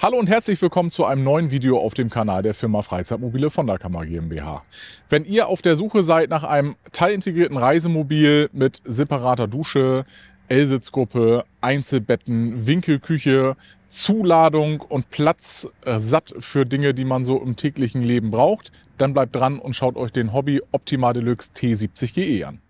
Hallo und herzlich willkommen zu einem neuen Video auf dem Kanal der Firma Freizeitmobile von der Kammer GmbH. Wenn ihr auf der Suche seid nach einem teilintegrierten Reisemobil mit separater Dusche, L-Sitzgruppe, Einzelbetten, Winkelküche, Zuladung und Platz äh, satt für Dinge, die man so im täglichen Leben braucht, dann bleibt dran und schaut euch den Hobby Optima Deluxe T70 GE an.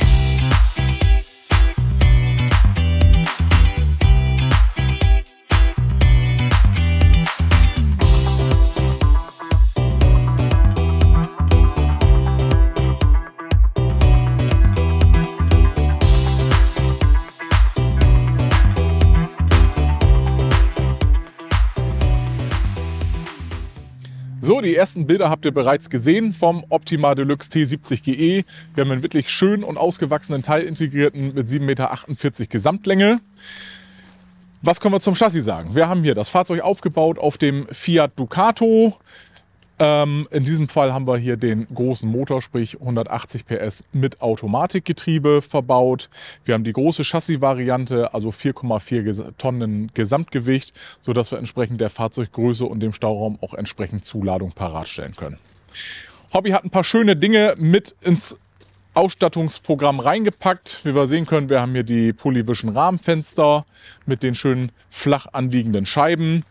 Die ersten Bilder habt ihr bereits gesehen vom Optima Deluxe T70 GE. Wir haben einen wirklich schön und ausgewachsenen Teil integrierten mit 7,48 Meter Gesamtlänge. Was können wir zum Chassis sagen? Wir haben hier das Fahrzeug aufgebaut auf dem Fiat Ducato. Ähm, in diesem Fall haben wir hier den großen Motor, sprich 180 PS mit Automatikgetriebe verbaut. Wir haben die große Chassis-Variante, also 4,4 Tonnen Gesamtgewicht, sodass wir entsprechend der Fahrzeuggröße und dem Stauraum auch entsprechend Zuladung parat stellen können. Hobby hat ein paar schöne Dinge mit ins Ausstattungsprogramm reingepackt. Wie wir sehen können, wir haben hier die Polyvision Rahmenfenster mit den schönen flach anliegenden Scheiben.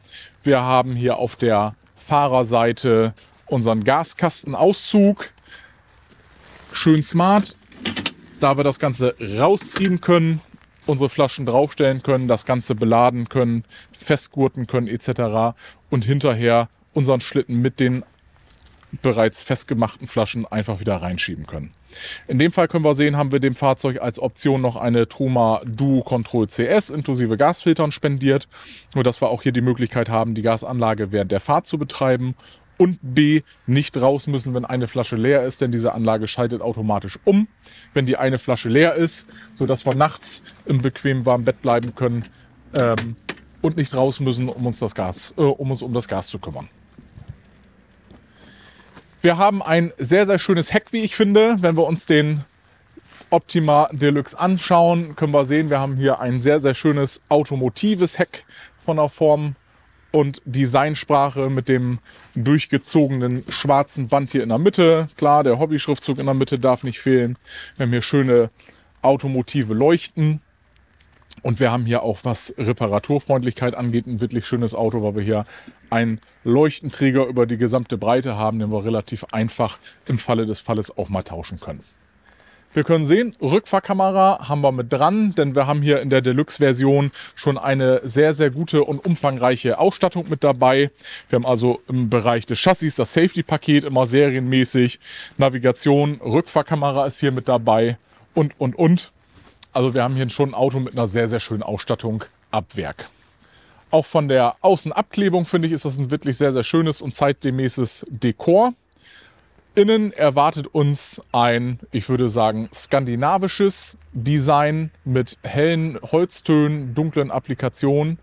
Wir haben hier auf der Fahrerseite unseren Gaskastenauszug. Schön smart, da wir das Ganze rausziehen können, unsere Flaschen draufstellen können, das Ganze beladen können, festgurten können etc. Und hinterher unseren Schlitten mit den bereits festgemachten Flaschen einfach wieder reinschieben können. In dem Fall können wir sehen, haben wir dem Fahrzeug als Option noch eine Truma Duo Control CS inklusive Gasfiltern spendiert, nur dass wir auch hier die Möglichkeit haben, die Gasanlage während der Fahrt zu betreiben und B, nicht raus müssen, wenn eine Flasche leer ist, denn diese Anlage schaltet automatisch um, wenn die eine Flasche leer ist, sodass wir nachts im bequemen warmen Bett bleiben können ähm, und nicht raus müssen, um uns, das Gas, äh, um uns um das Gas zu kümmern. Wir haben ein sehr, sehr schönes Heck, wie ich finde. Wenn wir uns den Optima Deluxe anschauen, können wir sehen, wir haben hier ein sehr, sehr schönes automotives Heck von der Form und Designsprache mit dem durchgezogenen schwarzen Band hier in der Mitte. Klar, der Hobby-Schriftzug in der Mitte darf nicht fehlen. Wir haben hier schöne automotive Leuchten. Und wir haben hier auch, was Reparaturfreundlichkeit angeht, ein wirklich schönes Auto, weil wir hier einen Leuchtenträger über die gesamte Breite haben, den wir relativ einfach im Falle des Falles auch mal tauschen können. Wir können sehen, Rückfahrkamera haben wir mit dran, denn wir haben hier in der Deluxe-Version schon eine sehr, sehr gute und umfangreiche Ausstattung mit dabei. Wir haben also im Bereich des Chassis das Safety-Paket immer serienmäßig. Navigation, Rückfahrkamera ist hier mit dabei und, und, und. Also wir haben hier schon ein Auto mit einer sehr, sehr schönen Ausstattung ab Werk. Auch von der Außenabklebung finde ich, ist das ein wirklich sehr, sehr schönes und zeitgemäßes Dekor. Innen erwartet uns ein, ich würde sagen, skandinavisches Design mit hellen Holztönen, dunklen Applikationen.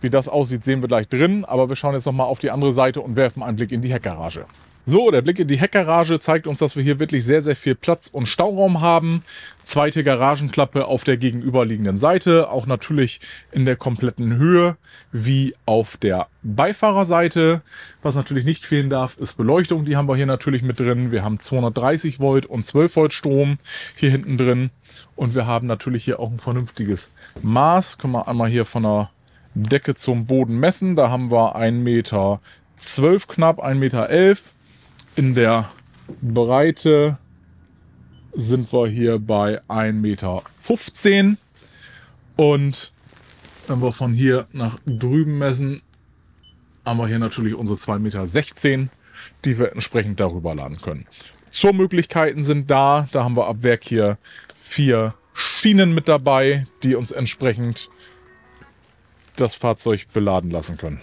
Wie das aussieht, sehen wir gleich drin. Aber wir schauen jetzt noch mal auf die andere Seite und werfen einen Blick in die Heckgarage. So, der Blick in die Heckgarage zeigt uns, dass wir hier wirklich sehr, sehr viel Platz und Stauraum haben. Zweite Garagenklappe auf der gegenüberliegenden Seite, auch natürlich in der kompletten Höhe wie auf der Beifahrerseite. Was natürlich nicht fehlen darf, ist Beleuchtung. Die haben wir hier natürlich mit drin. Wir haben 230 Volt und 12 Volt Strom hier hinten drin. Und wir haben natürlich hier auch ein vernünftiges Maß. Können wir einmal hier von der Decke zum Boden messen. Da haben wir 1,12 Meter knapp, 1,11 Meter in der Breite sind wir hier bei 1,15 Meter. Und wenn wir von hier nach drüben messen, haben wir hier natürlich unsere 2,16 Meter, die wir entsprechend darüber laden können. Zur-Möglichkeiten sind da. Da haben wir ab Werk hier vier Schienen mit dabei, die uns entsprechend das Fahrzeug beladen lassen können.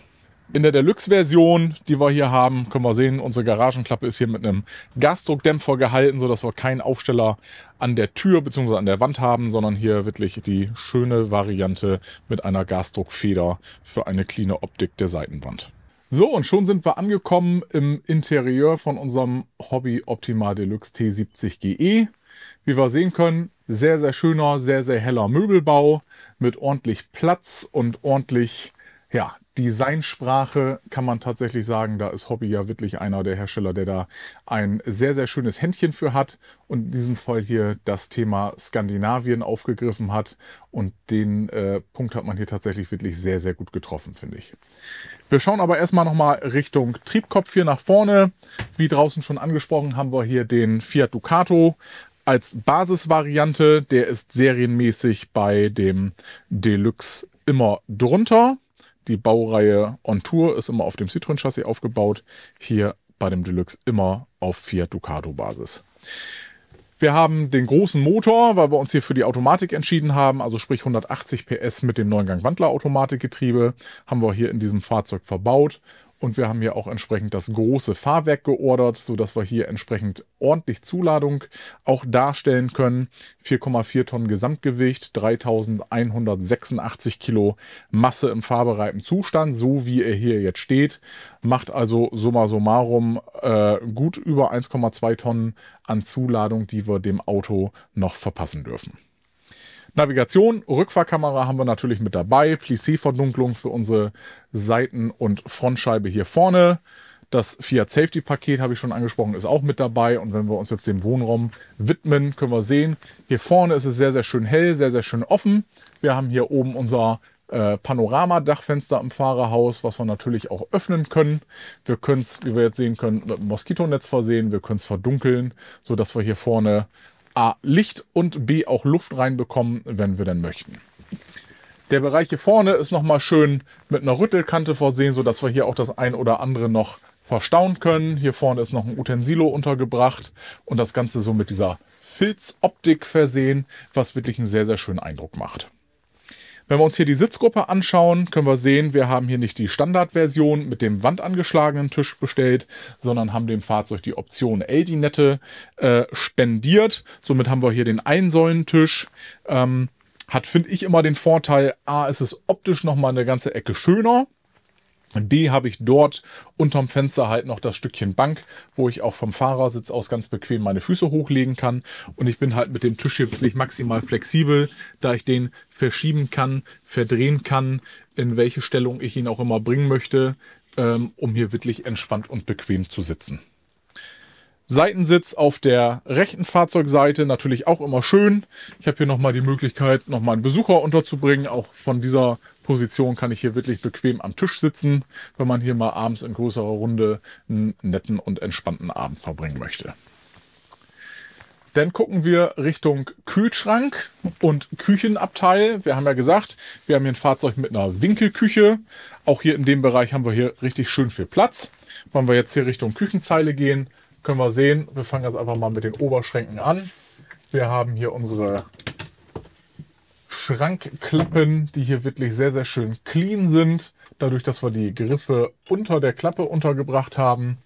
In der Deluxe-Version, die wir hier haben, können wir sehen, unsere Garagenklappe ist hier mit einem Gasdruckdämpfer gehalten, sodass wir keinen Aufsteller an der Tür bzw. an der Wand haben, sondern hier wirklich die schöne Variante mit einer Gasdruckfeder für eine cleane Optik der Seitenwand. So, und schon sind wir angekommen im Interieur von unserem Hobby Optima Deluxe T70 GE. Wie wir sehen können, sehr, sehr schöner, sehr, sehr heller Möbelbau mit ordentlich Platz und ordentlich ja, Designsprache kann man tatsächlich sagen, da ist Hobby ja wirklich einer der Hersteller, der da ein sehr, sehr schönes Händchen für hat und in diesem Fall hier das Thema Skandinavien aufgegriffen hat und den äh, Punkt hat man hier tatsächlich wirklich sehr, sehr gut getroffen, finde ich. Wir schauen aber erstmal nochmal Richtung Triebkopf hier nach vorne. Wie draußen schon angesprochen, haben wir hier den Fiat Ducato als Basisvariante. Der ist serienmäßig bei dem Deluxe immer drunter. Die Baureihe On Tour ist immer auf dem Citroën-Chassis aufgebaut. Hier bei dem Deluxe immer auf Fiat Ducato-Basis. Wir haben den großen Motor, weil wir uns hier für die Automatik entschieden haben, also sprich 180 PS mit dem Neungang Wandler Automatikgetriebe, haben wir hier in diesem Fahrzeug verbaut. Und wir haben hier auch entsprechend das große Fahrwerk geordert, sodass wir hier entsprechend ordentlich Zuladung auch darstellen können. 4,4 Tonnen Gesamtgewicht, 3186 Kilo Masse im fahrbereiten Zustand, so wie er hier jetzt steht. Macht also summa summarum äh, gut über 1,2 Tonnen an Zuladung, die wir dem Auto noch verpassen dürfen. Navigation, Rückfahrkamera haben wir natürlich mit dabei. Plissé-Verdunklung für unsere Seiten- und Frontscheibe hier vorne. Das Fiat Safety Paket habe ich schon angesprochen, ist auch mit dabei. Und wenn wir uns jetzt dem Wohnraum widmen, können wir sehen, hier vorne ist es sehr, sehr schön hell, sehr, sehr schön offen. Wir haben hier oben unser äh, Panoramadachfenster im Fahrerhaus, was wir natürlich auch öffnen können. Wir können es, wie wir jetzt sehen können, mit einem Moskitonetz versehen. Wir können es verdunkeln, sodass wir hier vorne A, Licht und B, auch Luft reinbekommen, wenn wir denn möchten. Der Bereich hier vorne ist nochmal schön mit einer Rüttelkante versehen, sodass wir hier auch das ein oder andere noch verstauen können. Hier vorne ist noch ein Utensilo untergebracht und das Ganze so mit dieser Filzoptik versehen, was wirklich einen sehr, sehr schönen Eindruck macht. Wenn wir uns hier die Sitzgruppe anschauen, können wir sehen, wir haben hier nicht die Standardversion mit dem wandangeschlagenen Tisch bestellt, sondern haben dem Fahrzeug die Option L-Dinette äh, spendiert. Somit haben wir hier den Einsäulentisch. Ähm, hat, finde ich, immer den Vorteil, A, ist es optisch nochmal eine ganze Ecke schöner. B habe ich dort unterm Fenster halt noch das Stückchen Bank, wo ich auch vom Fahrersitz aus ganz bequem meine Füße hochlegen kann. Und ich bin halt mit dem Tisch hier wirklich maximal flexibel, da ich den verschieben kann, verdrehen kann, in welche Stellung ich ihn auch immer bringen möchte, ähm, um hier wirklich entspannt und bequem zu sitzen. Seitensitz auf der rechten Fahrzeugseite natürlich auch immer schön. Ich habe hier nochmal die Möglichkeit, nochmal einen Besucher unterzubringen. Auch von dieser Position kann ich hier wirklich bequem am Tisch sitzen, wenn man hier mal abends in größerer Runde einen netten und entspannten Abend verbringen möchte. Dann gucken wir Richtung Kühlschrank und Küchenabteil. Wir haben ja gesagt, wir haben hier ein Fahrzeug mit einer Winkelküche. Auch hier in dem Bereich haben wir hier richtig schön viel Platz. Wenn wir jetzt hier Richtung Küchenzeile gehen, können wir sehen, wir fangen jetzt einfach mal mit den Oberschränken an. Wir haben hier unsere Schrankklappen, die hier wirklich sehr, sehr schön clean sind. Dadurch, dass wir die Griffe unter der Klappe untergebracht haben,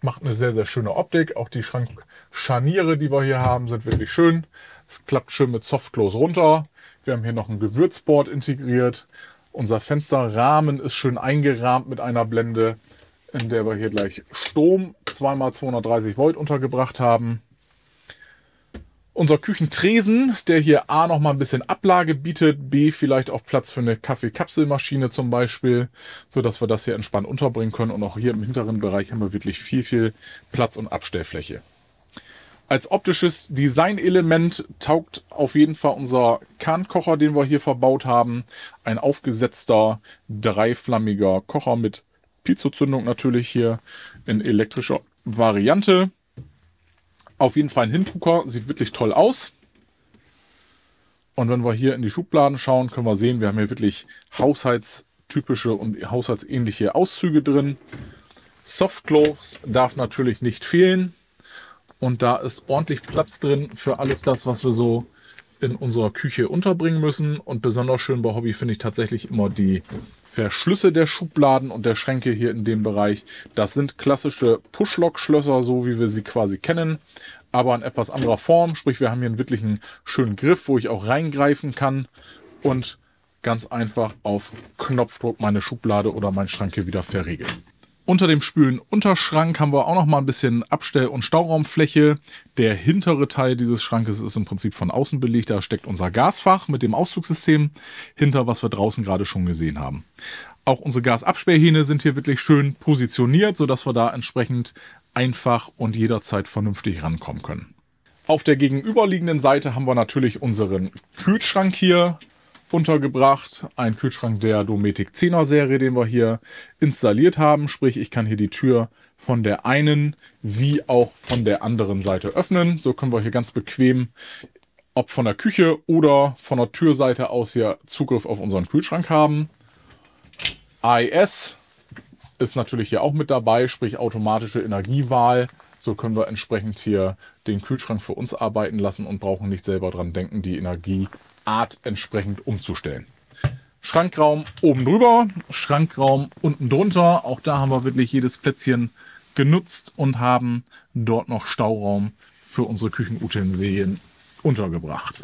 macht eine sehr, sehr schöne Optik. Auch die Schrankscharniere, die wir hier haben, sind wirklich schön. Es klappt schön mit Softclose runter. Wir haben hier noch ein Gewürzboard integriert. Unser Fensterrahmen ist schön eingerahmt mit einer Blende, in der wir hier gleich Strom 2x230 Volt untergebracht haben. Unser Küchentresen, der hier A noch mal ein bisschen Ablage bietet, B vielleicht auch Platz für eine Kaffeekapselmaschine zum Beispiel, so dass wir das hier entspannt unterbringen können. Und auch hier im hinteren Bereich haben wir wirklich viel, viel Platz und Abstellfläche. Als optisches Designelement taugt auf jeden Fall unser Kahnkocher, den wir hier verbaut haben. Ein aufgesetzter, dreiflammiger Kocher mit Piezo-Zündung natürlich hier in elektrischer Variante. Auf jeden Fall ein Hingucker, sieht wirklich toll aus. Und wenn wir hier in die Schubladen schauen, können wir sehen, wir haben hier wirklich haushaltstypische und haushaltsähnliche Auszüge drin. Softcloves darf natürlich nicht fehlen. Und da ist ordentlich Platz drin für alles das, was wir so in unserer Küche unterbringen müssen. Und besonders schön bei Hobby finde ich tatsächlich immer die Verschlüsse der Schubladen und der Schränke hier in dem Bereich. Das sind klassische Pushlock-Schlösser, so wie wir sie quasi kennen, aber in etwas anderer Form. Sprich, wir haben hier einen wirklichen schönen Griff, wo ich auch reingreifen kann und ganz einfach auf Knopfdruck meine Schublade oder mein Schrank hier wieder verriegeln. Unter dem Spülen-Unterschrank haben wir auch noch mal ein bisschen Abstell- und Stauraumfläche. Der hintere Teil dieses Schrankes ist im Prinzip von außen belegt. Da steckt unser Gasfach mit dem Auszugssystem hinter, was wir draußen gerade schon gesehen haben. Auch unsere Gasabsperrhähne sind hier wirklich schön positioniert, sodass wir da entsprechend einfach und jederzeit vernünftig rankommen können. Auf der gegenüberliegenden Seite haben wir natürlich unseren Kühlschrank hier untergebracht. Ein Kühlschrank der Dometic 10er Serie, den wir hier installiert haben. Sprich, ich kann hier die Tür von der einen wie auch von der anderen Seite öffnen. So können wir hier ganz bequem, ob von der Küche oder von der Türseite aus hier Zugriff auf unseren Kühlschrank haben. AES ist natürlich hier auch mit dabei, sprich automatische Energiewahl. So können wir entsprechend hier den Kühlschrank für uns arbeiten lassen und brauchen nicht selber dran denken, die Energieart entsprechend umzustellen. Schrankraum oben drüber, Schrankraum unten drunter. Auch da haben wir wirklich jedes Plätzchen genutzt und haben dort noch Stauraum für unsere Küchenutensilien untergebracht.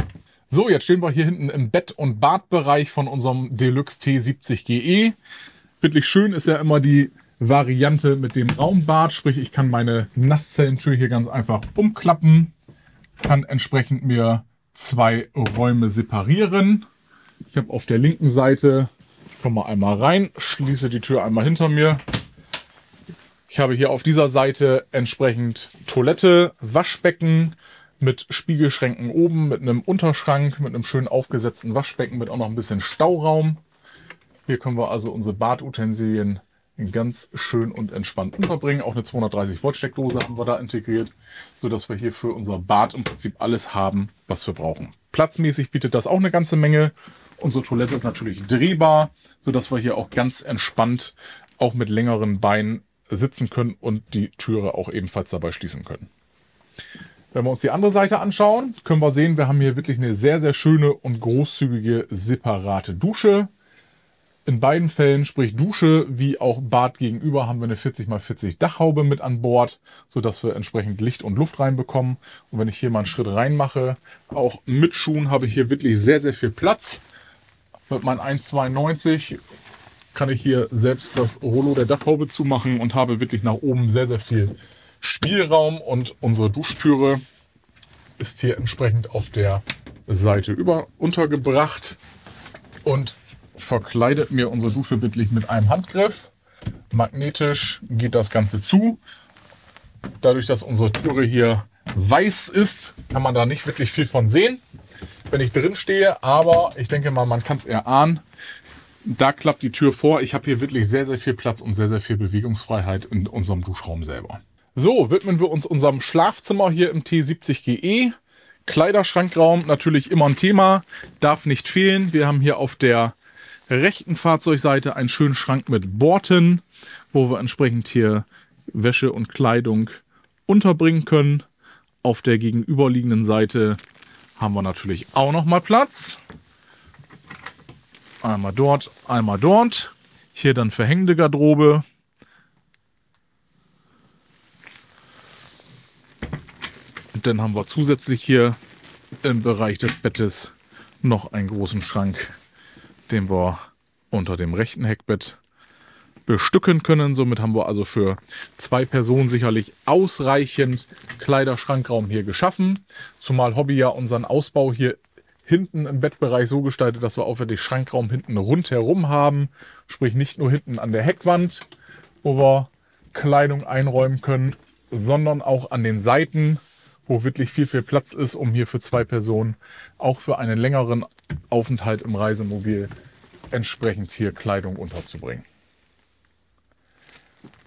So, jetzt stehen wir hier hinten im Bett- und Badbereich von unserem Deluxe T70 GE. Wirklich schön ist ja immer die Variante mit dem Raumbad, sprich ich kann meine Nasszellentür hier ganz einfach umklappen, kann entsprechend mir zwei Räume separieren. Ich habe auf der linken Seite, ich komme mal einmal rein, schließe die Tür einmal hinter mir. Ich habe hier auf dieser Seite entsprechend Toilette, Waschbecken mit Spiegelschränken oben, mit einem Unterschrank, mit einem schön aufgesetzten Waschbecken, mit auch noch ein bisschen Stauraum. Hier können wir also unsere Badutensilien ganz schön und entspannt unterbringen. Auch eine 230 Volt Steckdose haben wir da integriert, so dass wir hier für unser Bad im Prinzip alles haben, was wir brauchen. Platzmäßig bietet das auch eine ganze Menge. Unsere Toilette ist natürlich drehbar, so dass wir hier auch ganz entspannt auch mit längeren Beinen sitzen können und die Türe auch ebenfalls dabei schließen können. Wenn wir uns die andere Seite anschauen, können wir sehen, wir haben hier wirklich eine sehr, sehr schöne und großzügige separate Dusche. In beiden Fällen, sprich Dusche wie auch Bad gegenüber, haben wir eine 40x40 Dachhaube mit an Bord, sodass wir entsprechend Licht und Luft reinbekommen. Und wenn ich hier mal einen Schritt reinmache, auch mit Schuhen habe ich hier wirklich sehr, sehr viel Platz. Mit meinen 1,92 kann ich hier selbst das Rollo der Dachhaube zumachen und habe wirklich nach oben sehr, sehr viel Spielraum. Und unsere Duschtüre ist hier entsprechend auf der Seite über untergebracht. Und verkleidet mir unsere Dusche wirklich mit einem Handgriff. Magnetisch geht das Ganze zu. Dadurch, dass unsere Türe hier weiß ist, kann man da nicht wirklich viel von sehen, wenn ich drin stehe. Aber ich denke mal, man kann es erahnen. Da klappt die Tür vor. Ich habe hier wirklich sehr, sehr viel Platz und sehr, sehr viel Bewegungsfreiheit in unserem Duschraum selber. So, widmen wir uns unserem Schlafzimmer hier im T70 GE. Kleiderschrankraum natürlich immer ein Thema, darf nicht fehlen. Wir haben hier auf der rechten Fahrzeugseite einen schönen Schrank mit Borten, wo wir entsprechend hier Wäsche und Kleidung unterbringen können. Auf der gegenüberliegenden Seite haben wir natürlich auch noch mal Platz. Einmal dort, einmal dort. Hier dann verhängende Garderobe. Und dann haben wir zusätzlich hier im Bereich des Bettes noch einen großen Schrank den wir unter dem rechten Heckbett bestücken können. Somit haben wir also für zwei Personen sicherlich ausreichend Kleiderschrankraum hier geschaffen. Zumal Hobby ja unseren Ausbau hier hinten im Bettbereich so gestaltet, dass wir auch für den Schrankraum hinten rundherum haben. Sprich nicht nur hinten an der Heckwand, wo wir Kleidung einräumen können, sondern auch an den Seiten, wo wirklich viel, viel Platz ist, um hier für zwei Personen auch für einen längeren Aufenthalt im Reisemobil entsprechend hier Kleidung unterzubringen.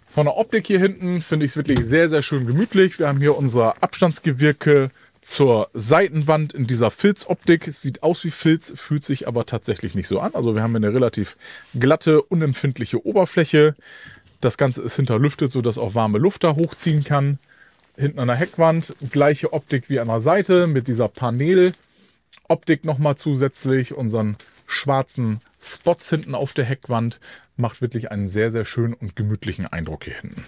Von der Optik hier hinten finde ich es wirklich sehr, sehr schön gemütlich. Wir haben hier unser Abstandsgewirke zur Seitenwand in dieser Filzoptik. Es sieht aus wie Filz, fühlt sich aber tatsächlich nicht so an. Also wir haben eine relativ glatte, unempfindliche Oberfläche. Das Ganze ist hinterlüftet, sodass auch warme Luft da hochziehen kann. Hinten an der Heckwand gleiche Optik wie an der Seite mit dieser Paneloptik nochmal zusätzlich. Unseren schwarzen Spots hinten auf der Heckwand. Macht wirklich einen sehr, sehr schönen und gemütlichen Eindruck hier hinten.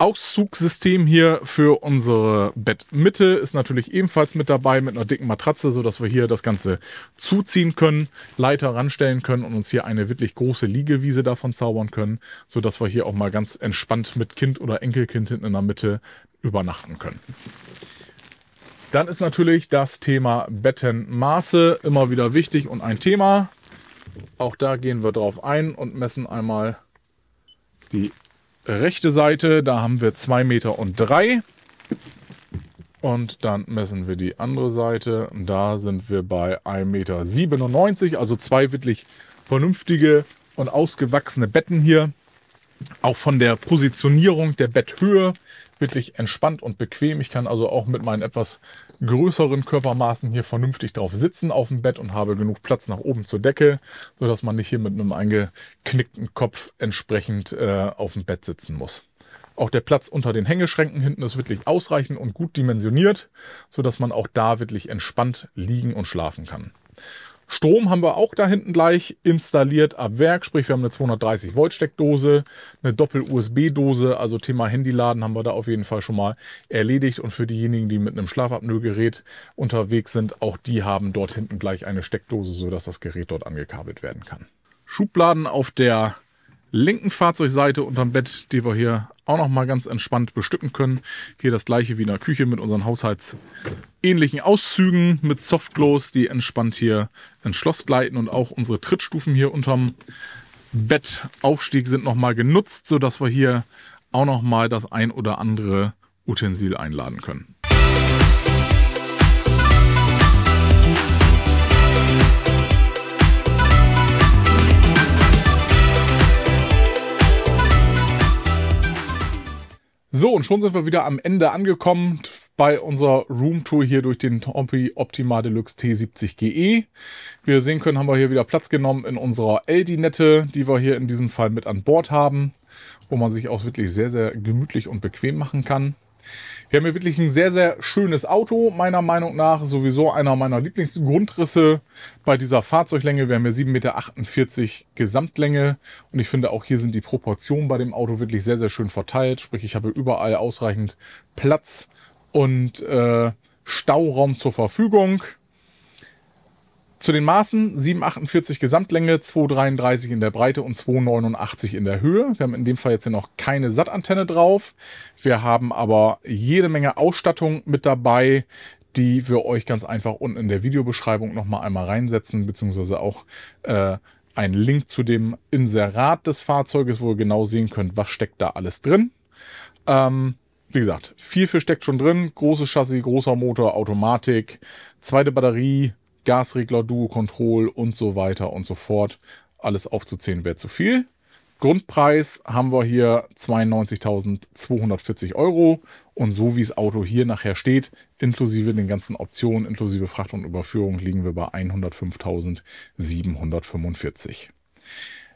Auszugssystem hier für unsere Bettmitte ist natürlich ebenfalls mit dabei mit einer dicken Matratze, sodass wir hier das Ganze zuziehen können, Leiter ranstellen können und uns hier eine wirklich große Liegewiese davon zaubern können, sodass wir hier auch mal ganz entspannt mit Kind oder Enkelkind hinten in der Mitte übernachten können. Dann ist natürlich das Thema Bettenmaße immer wieder wichtig und ein Thema. Auch da gehen wir drauf ein und messen einmal die rechte Seite. Da haben wir 2 Meter und 3. Und dann messen wir die andere Seite. Da sind wir bei 1,97 Meter. Also zwei wirklich vernünftige und ausgewachsene Betten hier. Auch von der Positionierung der Betthöhe wirklich entspannt und bequem. Ich kann also auch mit meinen etwas größeren Körpermaßen hier vernünftig drauf sitzen auf dem Bett und habe genug Platz nach oben zur Decke, sodass man nicht hier mit einem eingeknickten Kopf entsprechend äh, auf dem Bett sitzen muss. Auch der Platz unter den Hängeschränken hinten ist wirklich ausreichend und gut dimensioniert, sodass man auch da wirklich entspannt liegen und schlafen kann. Strom haben wir auch da hinten gleich installiert ab Werk, sprich wir haben eine 230 Volt Steckdose, eine Doppel-USB-Dose, also Thema Handyladen haben wir da auf jeden Fall schon mal erledigt. Und für diejenigen, die mit einem Schlafapnoe-Gerät unterwegs sind, auch die haben dort hinten gleich eine Steckdose, sodass das Gerät dort angekabelt werden kann. Schubladen auf der linken Fahrzeugseite unterm Bett, die wir hier auch noch mal ganz entspannt bestücken können. Hier das gleiche wie in der Küche mit unseren haushaltsähnlichen Auszügen mit Softglows, die entspannt hier ins Schloss gleiten und auch unsere Trittstufen hier unterm Bettaufstieg sind noch mal genutzt, sodass wir hier auch noch mal das ein oder andere Utensil einladen können. So, und schon sind wir wieder am Ende angekommen bei unserer Roomtour hier durch den Tompi Optima Deluxe T70 GE. Wie wir sehen können, haben wir hier wieder Platz genommen in unserer LD-Nette, die wir hier in diesem Fall mit an Bord haben, wo man sich auch wirklich sehr, sehr gemütlich und bequem machen kann. Wir haben hier wirklich ein sehr, sehr schönes Auto, meiner Meinung nach. Sowieso einer meiner Lieblingsgrundrisse bei dieser Fahrzeuglänge. Wir haben hier 7,48 Meter Gesamtlänge. Und ich finde auch hier sind die Proportionen bei dem Auto wirklich sehr, sehr schön verteilt. Sprich, ich habe überall ausreichend Platz und äh, Stauraum zur Verfügung. Zu den Maßen 7,48 Gesamtlänge, 2,33 in der Breite und 2,89 in der Höhe. Wir haben in dem Fall jetzt hier noch keine Sattantenne drauf. Wir haben aber jede Menge Ausstattung mit dabei, die wir euch ganz einfach unten in der Videobeschreibung nochmal einmal reinsetzen, beziehungsweise auch äh, einen Link zu dem Inserat des Fahrzeuges, wo ihr genau sehen könnt, was steckt da alles drin. Ähm, wie gesagt, viel für steckt schon drin. Großes Chassis, großer Motor, Automatik, zweite Batterie, Gasregler, Duo Control und so weiter und so fort. Alles aufzuzählen wäre zu viel. Grundpreis haben wir hier 92.240 Euro und so wie das Auto hier nachher steht, inklusive den ganzen Optionen, inklusive Fracht und Überführung, liegen wir bei 105.745.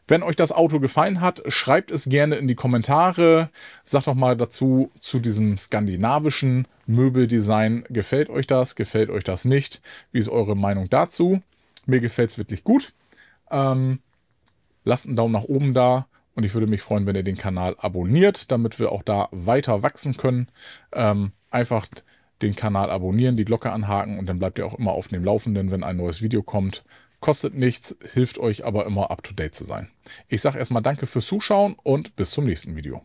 Wenn euch das Auto gefallen hat, schreibt es gerne in die Kommentare. Sagt doch mal dazu zu diesem skandinavischen Möbeldesign. Gefällt euch das? Gefällt euch das nicht? Wie ist eure Meinung dazu? Mir gefällt es wirklich gut. Ähm, lasst einen Daumen nach oben da und ich würde mich freuen, wenn ihr den Kanal abonniert, damit wir auch da weiter wachsen können. Ähm, einfach den Kanal abonnieren, die Glocke anhaken und dann bleibt ihr auch immer auf dem Laufenden, wenn ein neues Video kommt. Kostet nichts, hilft euch aber immer up to date zu sein. Ich sage erstmal danke fürs Zuschauen und bis zum nächsten Video.